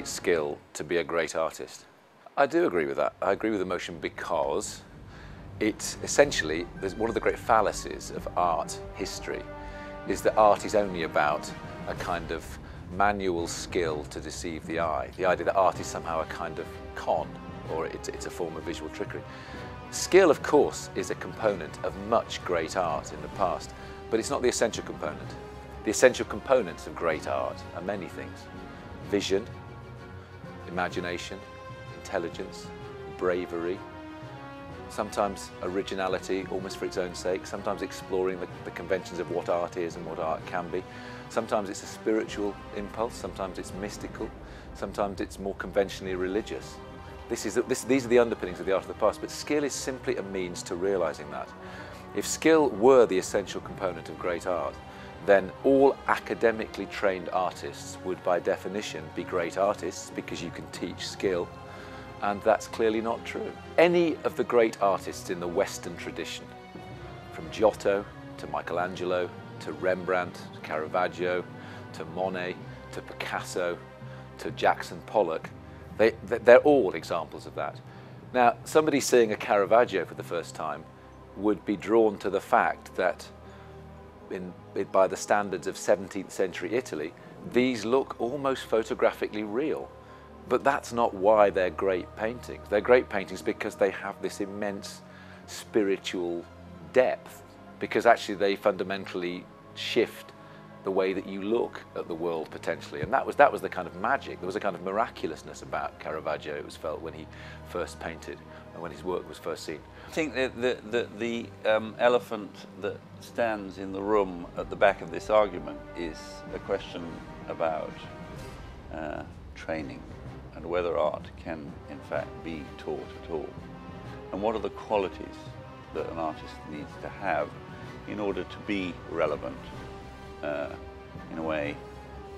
great skill to be a great artist. I do agree with that. I agree with the motion because it essentially, one of the great fallacies of art history is that art is only about a kind of manual skill to deceive the eye. The idea that art is somehow a kind of con or it's, it's a form of visual trickery. Skill, of course, is a component of much great art in the past, but it's not the essential component. The essential components of great art are many things. Vision, imagination, intelligence, bravery, sometimes originality almost for its own sake, sometimes exploring the, the, conventions of what art is and what art can be. Sometimes it's a spiritual impulse, sometimes it's mystical, sometimes it's more conventionally religious. This is, this, these are the underpinnings of the art of the past, but skill is simply a means to realizing that. If skill were the essential component of great art, then all academically trained artists would by definition be great artists because you can teach skill and that's clearly not true. Any of the great artists in the Western tradition, from Giotto to Michelangelo to Rembrandt to Caravaggio to Monet to Picasso to Jackson Pollock, they, they're all examples of that. Now, somebody seeing a Caravaggio for the first time would be drawn to the fact that in, by the standards of 17th century Italy, these look almost photographically real. But that's not why they're great paintings. They're great paintings because they have this immense spiritual depth, because actually they fundamentally shift the way that you look at the world potentially. And that was, that was the kind of magic. There was a kind of miraculousness about Caravaggio, it was felt when he first painted when his work was first seen. I think that the, the, the um, elephant that stands in the room at the back of this argument is a question about uh, training and whether art can in fact be taught at all. And what are the qualities that an artist needs to have in order to be relevant, uh, in a way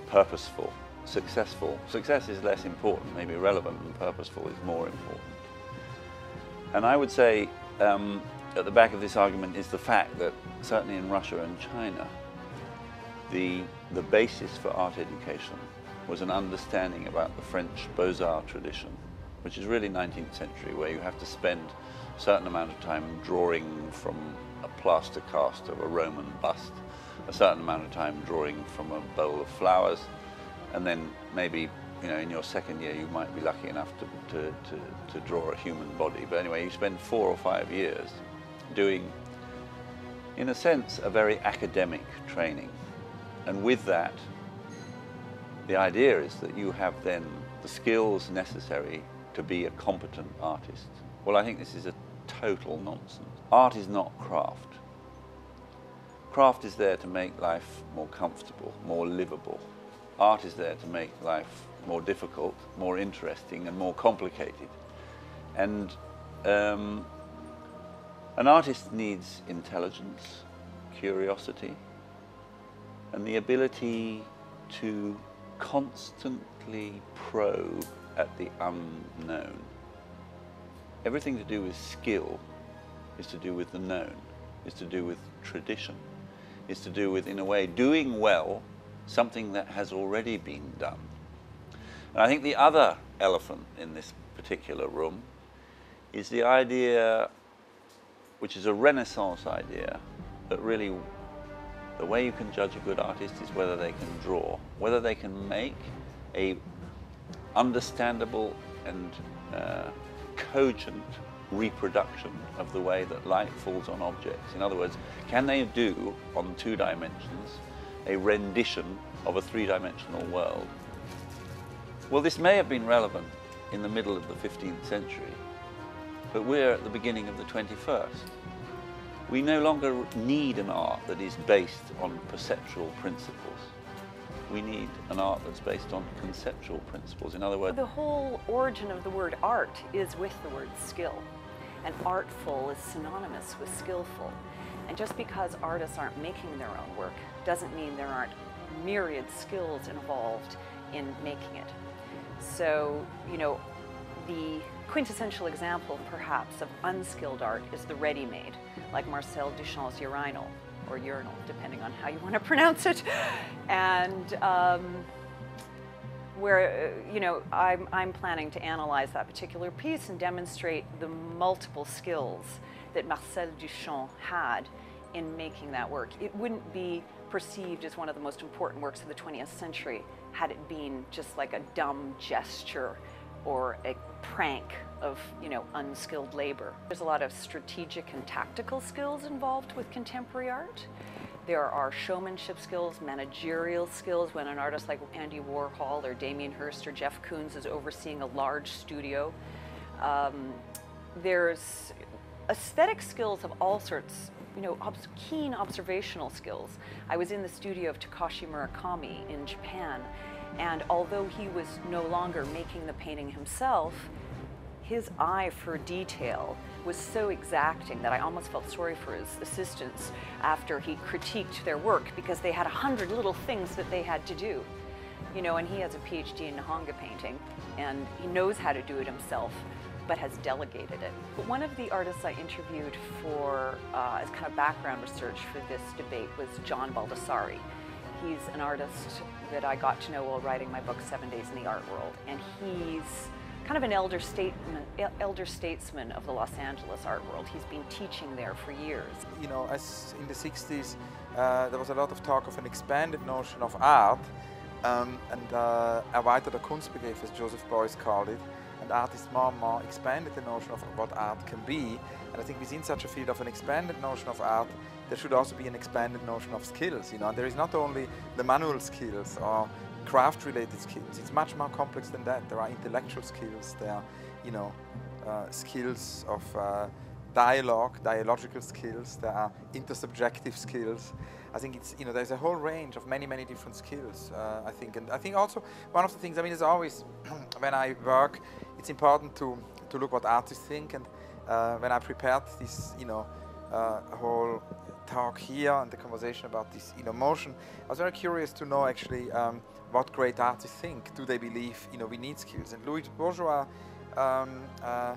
purposeful, successful. Success is less important, maybe relevant and purposeful is more important. And I would say um, at the back of this argument is the fact that certainly in Russia and China, the, the basis for art education was an understanding about the French Beaux-Arts tradition, which is really 19th century, where you have to spend a certain amount of time drawing from a plaster cast of a Roman bust, a certain amount of time drawing from a bowl of flowers, and then maybe you know, in your second year you might be lucky enough to, to, to, to draw a human body. But anyway, you spend four or five years doing, in a sense, a very academic training. And with that, the idea is that you have then the skills necessary to be a competent artist. Well, I think this is a total nonsense. Art is not craft. Craft is there to make life more comfortable, more livable. Art is there to make life more difficult, more interesting and more complicated. And um, an artist needs intelligence, curiosity, and the ability to constantly probe at the unknown. Everything to do with skill is to do with the known, is to do with tradition, is to do with, in a way, doing well something that has already been done. And I think the other elephant in this particular room is the idea, which is a Renaissance idea, that really the way you can judge a good artist is whether they can draw, whether they can make a understandable and uh, cogent reproduction of the way that light falls on objects. In other words, can they do on two dimensions a rendition of a three-dimensional world? Well, this may have been relevant in the middle of the 15th century, but we're at the beginning of the 21st. We no longer need an art that is based on perceptual principles. We need an art that's based on conceptual principles. In other words, the whole origin of the word art is with the word skill. And artful is synonymous with skillful. And just because artists aren't making their own work doesn't mean there aren't myriad skills involved in making it. So, you know, the quintessential example, perhaps, of unskilled art is the ready-made, like Marcel Duchamp's urinal, or urinal, depending on how you want to pronounce it. And um, where, you know, I'm, I'm planning to analyze that particular piece and demonstrate the multiple skills that Marcel Duchamp had in making that work. It wouldn't be perceived as one of the most important works of the 20th century had it been just like a dumb gesture or a prank of you know unskilled labor. There's a lot of strategic and tactical skills involved with contemporary art. There are showmanship skills, managerial skills when an artist like Andy Warhol or Damien Hirst or Jeff Koons is overseeing a large studio. Um, there's aesthetic skills of all sorts, you know, ob keen observational skills. I was in the studio of Takashi Murakami in Japan, and although he was no longer making the painting himself, his eye for detail was so exacting that I almost felt sorry for his assistants after he critiqued their work because they had a hundred little things that they had to do. You know, and he has a PhD in Nihonga painting and he knows how to do it himself but has delegated it. But one of the artists I interviewed for uh, as kind of background research for this debate was John Baldessari. He's an artist that I got to know while writing my book Seven Days in the Art World, and he's kind of an elder statesman, elder statesman of the Los Angeles art world. He's been teaching there for years. You know, as in the 60s, uh, there was a lot of talk of an expanded notion of art, um, and uh, erweiterte Kunstbegriff, as Joseph Beuys called it, and artists more and more expanded the notion of what art can be. And I think within such a field of an expanded notion of art, there should also be an expanded notion of skills. You know, and there is not only the manual skills or craft-related skills. It's much more complex than that. There are intellectual skills. There are, you know, uh, skills of uh, dialogue, dialogical skills. There are intersubjective skills. I think it's, you know, there's a whole range of many, many different skills, uh, I think. And I think also one of the things, I mean, as always, when I work, it's important to, to look what artists think. And uh, when I prepared this, you know, uh, whole talk here and the conversation about this you know, motion, I was very curious to know actually um, what great artists think. Do they believe you know, we need skills? And Louise Bourgeois, um, uh,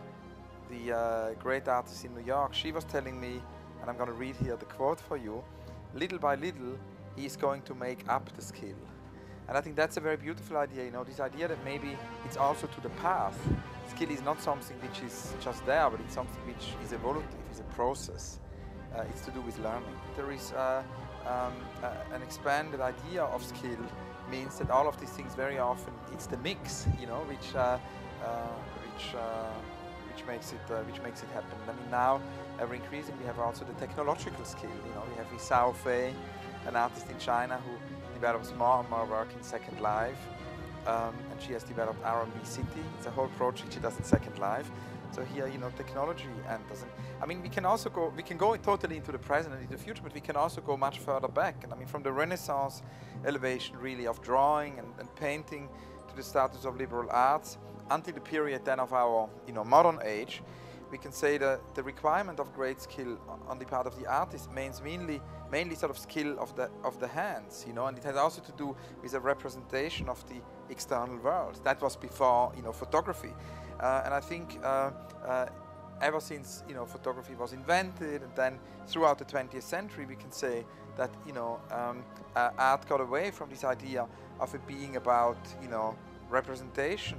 the uh, great artist in New York, she was telling me, and I'm going to read here the quote for you, little by little, he is going to make up the skill. And I think that's a very beautiful idea, you know, this idea that maybe it's also to the path. Skill is not something which is just there, but it's something which is evolutive, is a process. Uh, it's to do with learning. There is uh, um, uh, an expanded idea of skill means that all of these things very often it's the mix, you know, which which which makes it uh, which makes it happen. I mean now ever increasing we have also the technological skill. You know we have Cao Fei, an artist in China who develops more and more work in Second Life, um, and she has developed RMB City. It's a whole project she does in Second Life. So here, you know, technology and doesn't. I mean, we can also go, we can go totally into the present and into the future, but we can also go much further back. And I mean, from the Renaissance elevation really of drawing and, and painting to the status of liberal arts until the period then of our, you know, modern age, we can say that the requirement of great skill on the part of the artist means mainly mainly sort of skill of the of the hands you know and it has also to do with a representation of the external world. That was before you know photography. Uh, and I think uh, uh, ever since you know photography was invented and then throughout the 20th century we can say that you know um, uh, art got away from this idea of it being about you know representation